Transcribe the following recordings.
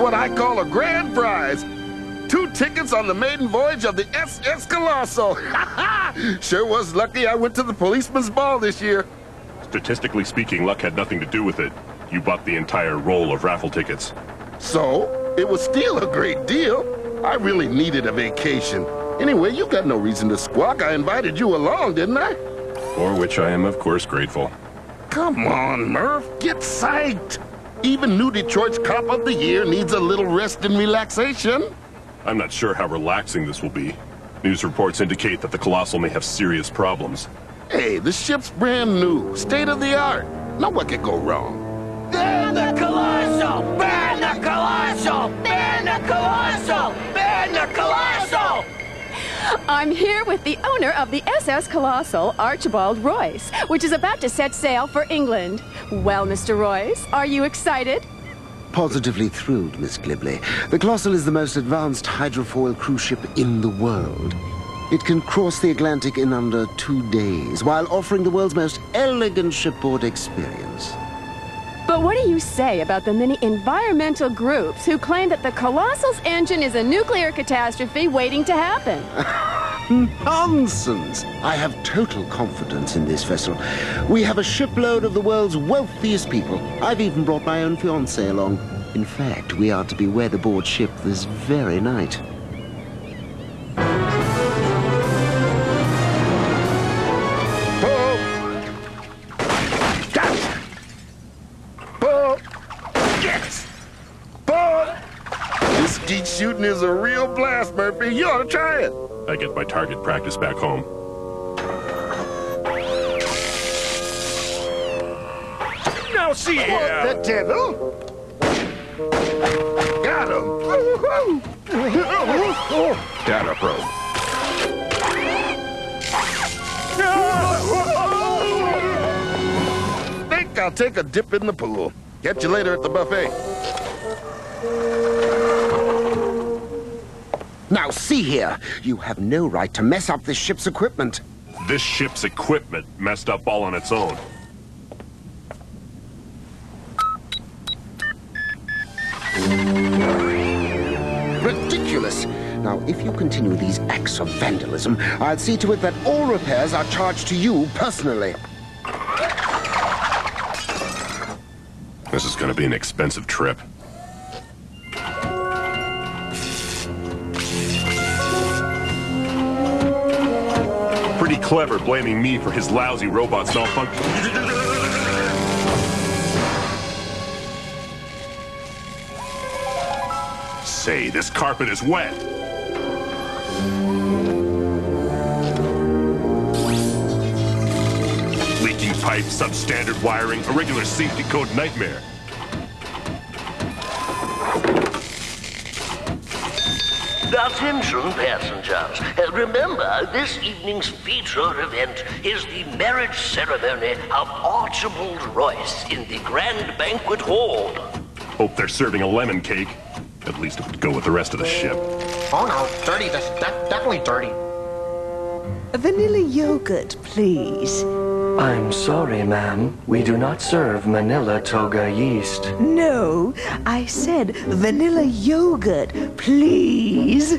Now this is what I call a grand prize. Two tickets on the maiden voyage of the SS Colossal. Ha ha! Sure was lucky I went to the policeman's ball this year. Statistically speaking, luck had nothing to do with it. You bought the entire roll of raffle tickets. So, it was still a great deal. I really needed a vacation. Anyway, you got no reason to squawk. I invited you along, didn't I? For which I am, of course, grateful. Come on, Murph. Get psyched. Even New Detroit's Cop of the Year needs a little rest and relaxation. I'm not sure how relaxing this will be. News reports indicate that the Colossal may have serious problems. Hey, the ship's brand new, state of the art. Now what could go wrong? Ban the Colossal! Ban the Colossal! Ban the Colossal! Ban the Colossal! I'm here with the owner of the SS Colossal, Archibald Royce, which is about to set sail for England. Well, Mr. Royce, are you excited? Positively thrilled, Miss Glibley. The Colossal is the most advanced hydrofoil cruise ship in the world. It can cross the Atlantic in under two days, while offering the world's most elegant shipboard experience. But what do you say about the many environmental groups who claim that the Colossal's engine is a nuclear catastrophe waiting to happen? Nonsense! I have total confidence in this vessel. We have a shipload of the world's wealthiest people. I've even brought my own fiancée along. In fact, we are to be wed aboard ship this very night. Skeet shooting is a real blast, Murphy. You ought to try it. I get my target practice back home. Now see here. the devil. Got him. Data probe. Think I'll take a dip in the pool. Catch you later at the buffet. Now, see here. You have no right to mess up this ship's equipment. This ship's equipment messed up all on its own. Ridiculous. Now, if you continue these acts of vandalism, I'll see to it that all repairs are charged to you personally. This is gonna be an expensive trip. Clever blaming me for his lousy robot's malfunction. Say, this carpet is wet. Leaking pipes, substandard wiring, a regular safety code nightmare. Attention passengers. Uh, remember, this evening's feature event is the marriage ceremony of Archibald Royce in the Grand Banquet Hall. Hope they're serving a lemon cake. At least it would go with the rest of the ship. Oh no, dirty. That's de- definitely dirty. Vanilla yogurt, please. I'm sorry, ma'am. We do not serve Manila Toga yeast. No, I said vanilla yogurt, please.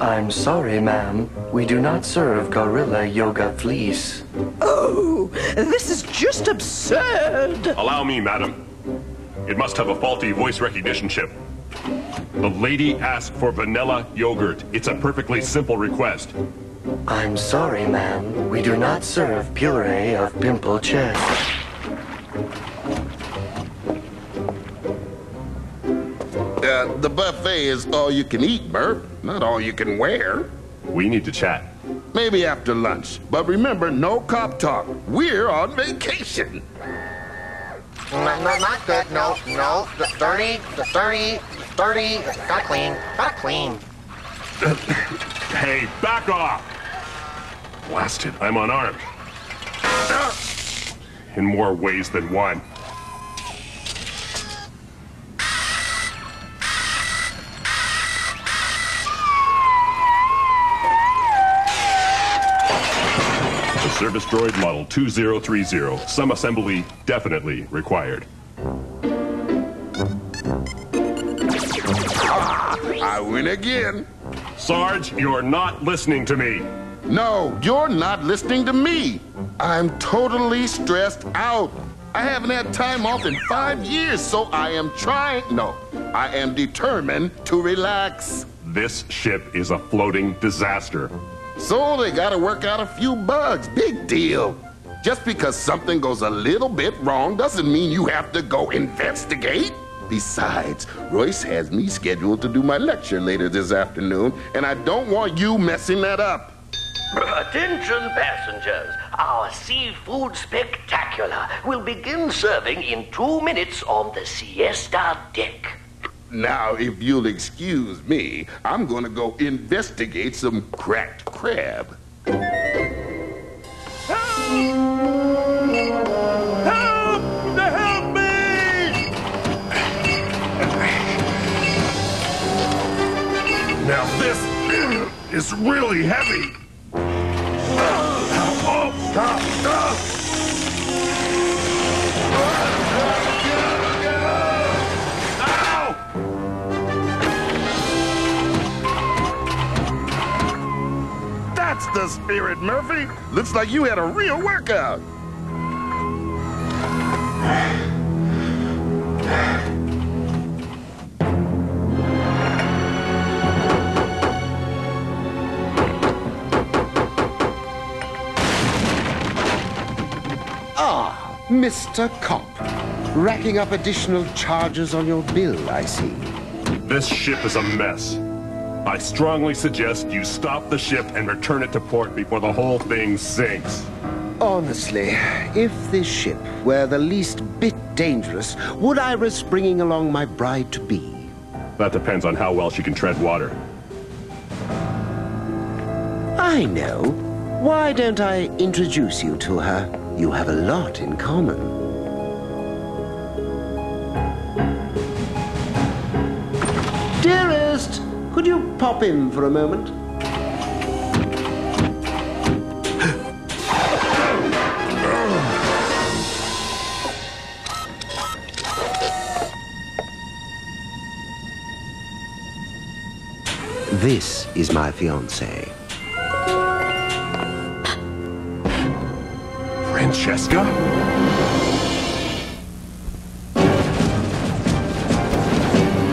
I'm sorry, ma'am. We do not serve Gorilla Yoga Fleece. Oh, this is just absurd. Allow me, madam. It must have a faulty voice recognition chip. The lady asked for vanilla yogurt. It's a perfectly simple request. I'm sorry, ma'am. We do not serve puree of pimple chest. Uh, the buffet is all you can eat, Murph. Not all you can wear. We need to chat. Maybe after lunch. But remember, no cop talk. We're on vacation. No, no, not good. No, no. The dirty, the dirty, the dirty. Gotta clean. Gotta clean. Hey, back off! Blasted, I'm unarmed. In more ways than one. The service droid model 2030. Some assembly definitely required. I win again. Sarge, you're not listening to me. No, you're not listening to me. I'm totally stressed out. I haven't had time off in five years, so I am trying. No, I am determined to relax. This ship is a floating disaster. So they gotta work out a few bugs. Big deal. Just because something goes a little bit wrong doesn't mean you have to go investigate. Besides, Royce has me scheduled to do my lecture later this afternoon, and I don't want you messing that up. Attention passengers, our seafood spectacular will begin serving in two minutes on the siesta deck. Now, if you'll excuse me, I'm gonna go investigate some cracked crab. Is really heavy. Oh! That's the spirit, Murphy. Looks like you had a real workout. Mr. Cop. Racking up additional charges on your bill, I see. This ship is a mess. I strongly suggest you stop the ship and return it to port before the whole thing sinks. Honestly, if this ship were the least bit dangerous, would I risk bringing along my bride-to-be? That depends on how well she can tread water. I know. Why don't I introduce you to her? You have a lot in common. Dearest, could you pop in for a moment? This is my fiancée. Francesca?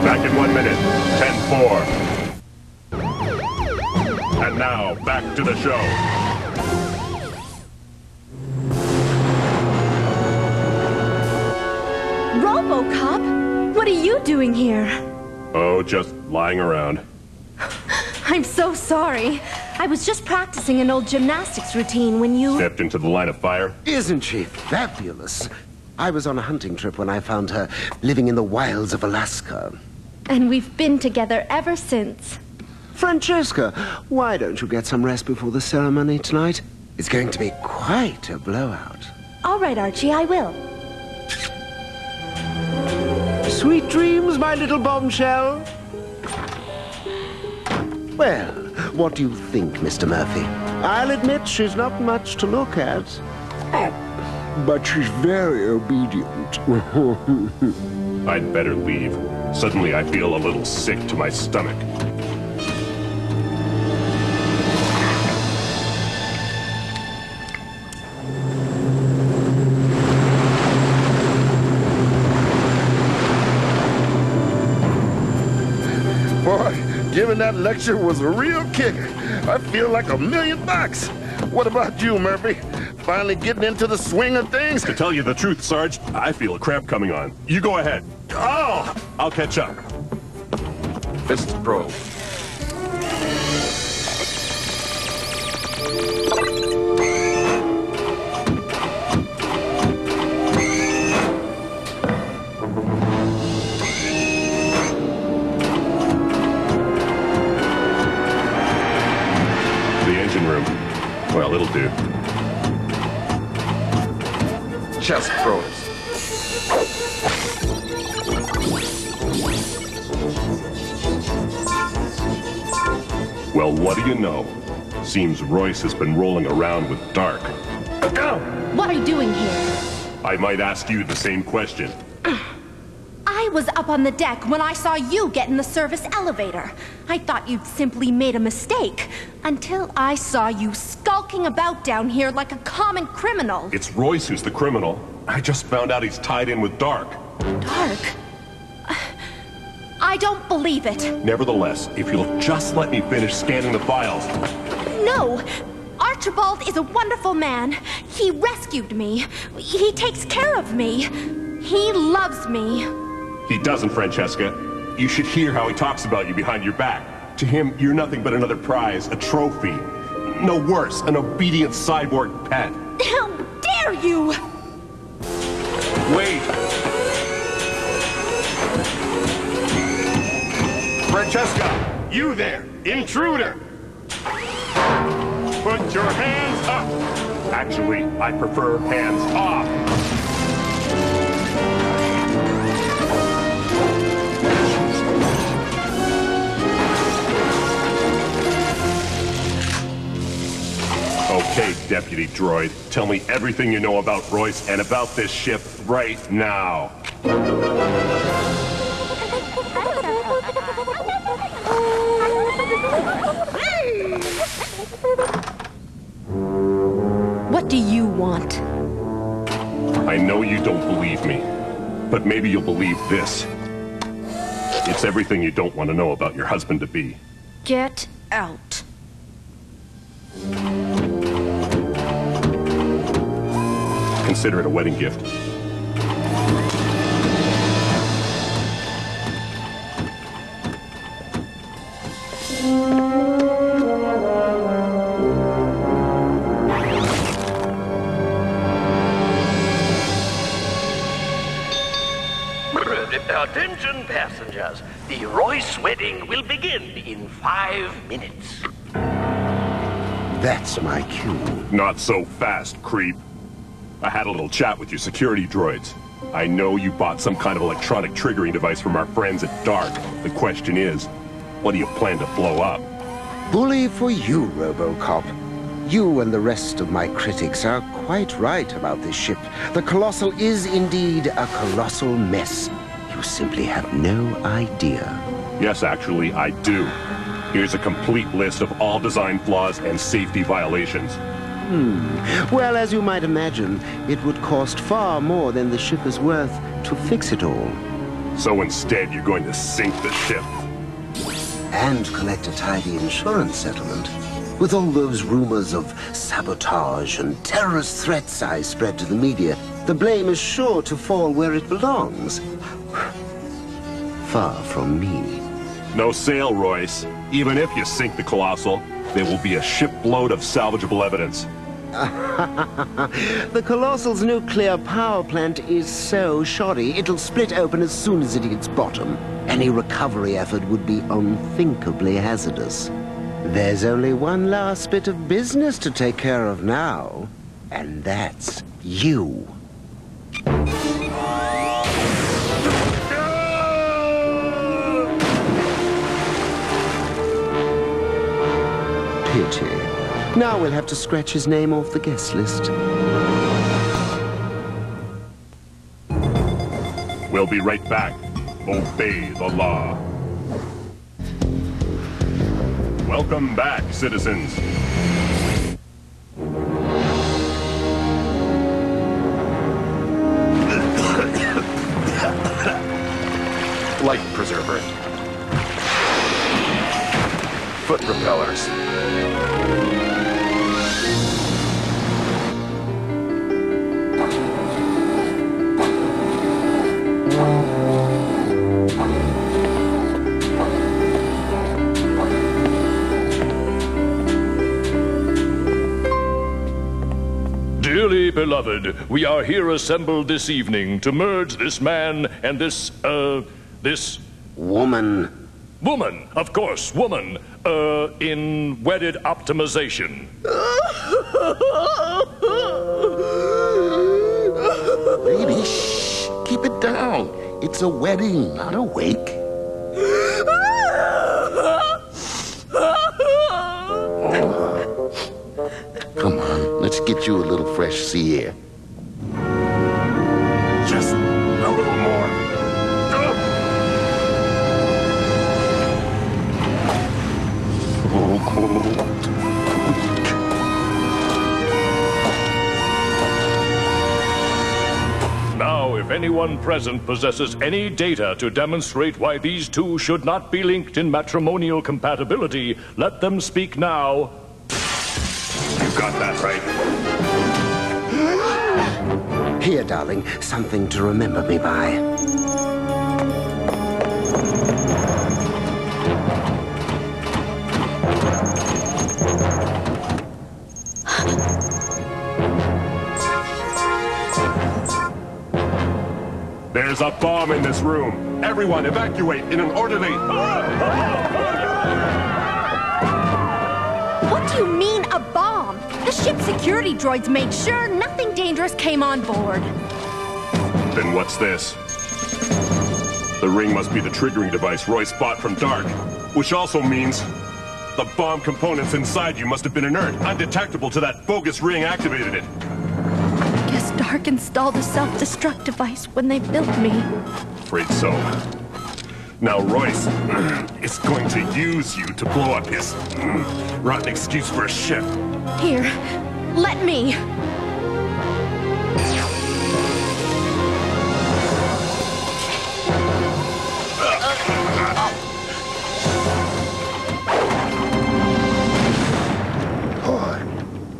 Back in one minute. 10-4. And now, back to the show. Robocop? What are you doing here? Oh, just lying around. I'm so sorry. I was just practicing an old gymnastics routine when you. Stepped into the line of fire. Isn't she fabulous? I was on a hunting trip when I found her living in the wilds of Alaska. And we've been together ever since. Francesca, why don't you get some rest before the ceremony tonight? It's going to be quite a blowout. All right, Archie, I will. Sweet dreams, my little bombshell. Well, what do you think, Mr. Murphy? I'll admit she's not much to look at. But she's very obedient. I'd better leave. Suddenly I feel a little sick to my stomach. Giving that lecture was a real kicker. I feel like a million bucks. What about you, Murphy? Finally getting into the swing of things? To tell you the truth, Sarge, I feel a cramp coming on. You go ahead. Oh! I'll catch up. Fist probe. Engine room. Well, it'll do. Chest probes. Well, what do you know? Seems Royce has been rolling around with Dark. What are you doing here? I might ask you the same question. I I was up on the deck when I saw you get in the service elevator. I thought you'd simply made a mistake until I saw you skulking about down here like a common criminal. It's Royce who's the criminal. I just found out he's tied in with Dark. Dark? I don't believe it. Nevertheless, if you'll just let me finish scanning the files. No! Archibald is a wonderful man. He rescued me. He takes care of me. He loves me. He doesn't, Francesca. You should hear how he talks about you behind your back. To him, you're nothing but another prize, a trophy. No worse, an obedient cyborg pet. How dare you! Wait! Francesca! You there! Intruder! Put your hands up! Actually, I prefer hands off. Deputy Droid. Tell me everything you know about Royce and about this ship right now. What do you want? I know you don't believe me, but maybe you'll believe this. It's everything you don't want to know about your husband-to-be. Get out. Consider it a wedding gift. Attention passengers. The Royce wedding will begin in five minutes. That's my cue. Not so fast, creep. I had a little chat with your security droids. I know you bought some kind of electronic triggering device from our friends at Dark. The question is, what do you plan to blow up? Bully for you, Robocop. You and the rest of my critics are quite right about this ship. The Colossal is indeed a colossal mess. You simply have no idea. Yes, actually, I do. Here's a complete list of all design flaws and safety violations. Hmm. Well, as you might imagine, it would cost far more than the ship is worth to fix it all. So instead, you're going to sink the ship. And collect a tidy insurance settlement. With all those rumors of sabotage and terrorist threats I spread to the media, the blame is sure to fall where it belongs. Far from me. No sale, Royce. Even if you sink the Colossal, there will be a shipload of salvageable evidence. the Colossal's nuclear power plant is so shoddy, it'll split open as soon as it hits bottom. Any recovery effort would be unthinkably hazardous. There's only one last bit of business to take care of now, and that's you. Pity. Now we'll have to scratch his name off the guest list. We'll be right back. Obey the law. Welcome back, citizens. Life preserver. Foot propellers. Dearly beloved, we are here assembled this evening to merge this man and this, uh, this. Woman. Woman, of course, woman, uh, in wedded optimization. Baby, shh. Keep it down. It's a wedding, not a wake. Come on, let's get you a little fresh sea air. Now, if anyone present possesses any data to demonstrate why these two should not be linked in matrimonial compatibility, let them speak now. You got that right. Here, darling, something to remember me by. There's a bomb in this room. Everyone evacuate in an orderly. What do you mean, a bomb? The ship's security droids made sure nothing dangerous came on board. Then what's this? The ring must be the triggering device Royce bought from Dark, which also means the bomb components inside you must have been inert, undetectable to that bogus ring activated it. Guess Dark installed a self-destruct device when they built me. Afraid so. Now Royce is going to use you to blow up his rotten excuse for a ship. Here, let me. Boy,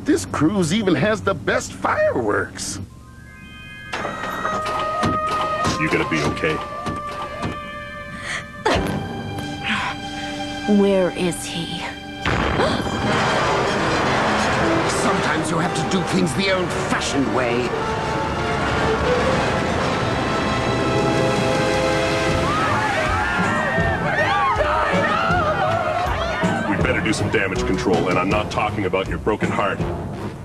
this cruise even has the best fireworks. You gonna be okay? Where is he? Sometimes you have to do things the old-fashioned way. We better do some damage control, and I'm not talking about your broken heart.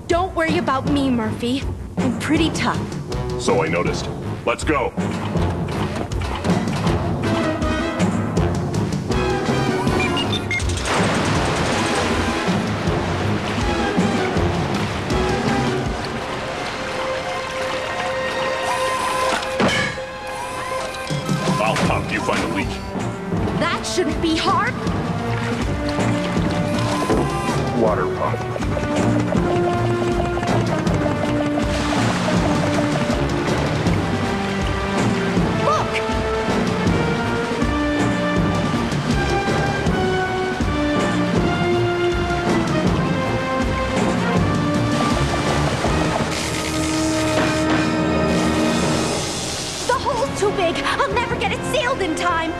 Don't worry about me, Murphy. I'm pretty tough. So I noticed. Let's go. You find a leak. That shouldn't be hard. Water pump. Big. I'll never get it sealed in time.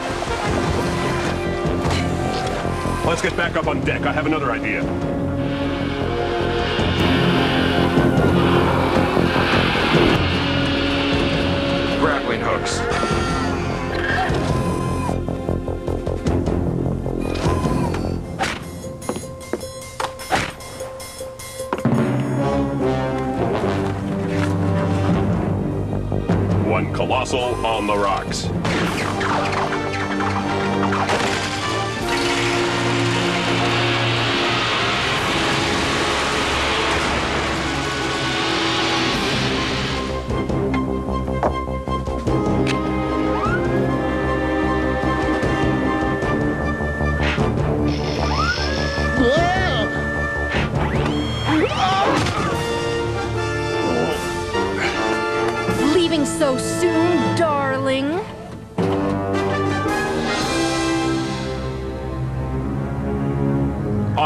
Let's get back up on deck. I have another idea. On the rocks.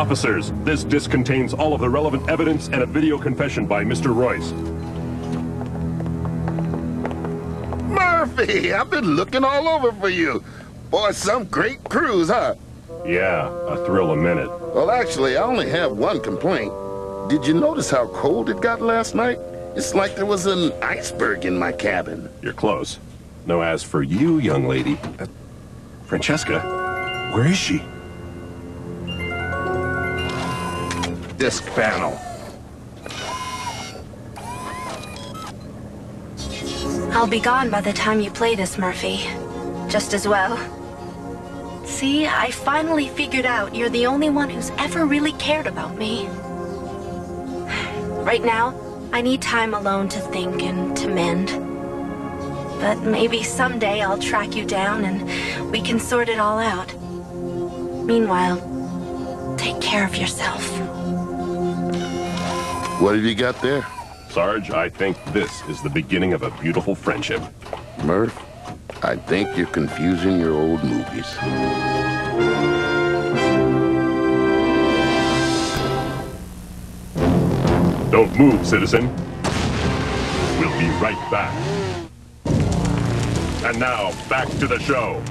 Officers, this disc contains all of the relevant evidence and a video confession by Mr. Royce. Murphy, I've been looking all over for you. Boy, some great cruise, huh? Yeah, a thrill a minute. Well, actually, I only have one complaint. Did you notice how cold it got last night? It's like there was an iceberg in my cabin. You're close. Now, as for you, young lady, uh, Francesca, where is she? Disc panel. I'll be gone by the time you play this, Murphy. Just as well. See, I finally figured out you're the only one who's ever really cared about me. Right now, I need time alone to think and to mend. But maybe someday I'll track you down and we can sort it all out. Meanwhile, take take care of yourself. What have you got there? Sarge, I think this is the beginning of a beautiful friendship. Murph, I think you're confusing your old movies. Don't move, citizen. We'll be right back. And now, back to the show.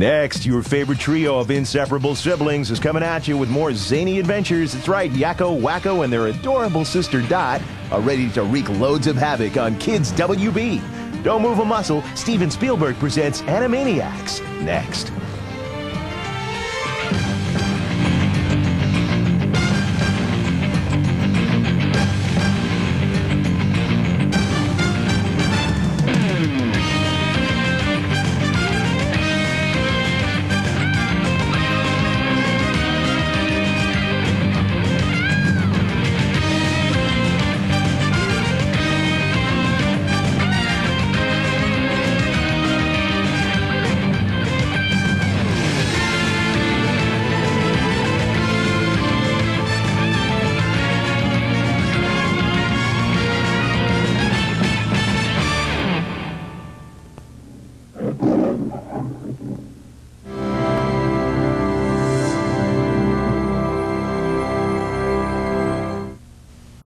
Next, your favorite trio of inseparable siblings is coming at you with more zany adventures. That's right, Yakko, Wakko, and their adorable sister Dot are ready to wreak loads of havoc on Kids WB. Don't move a muscle. Steven Spielberg presents Animaniacs next.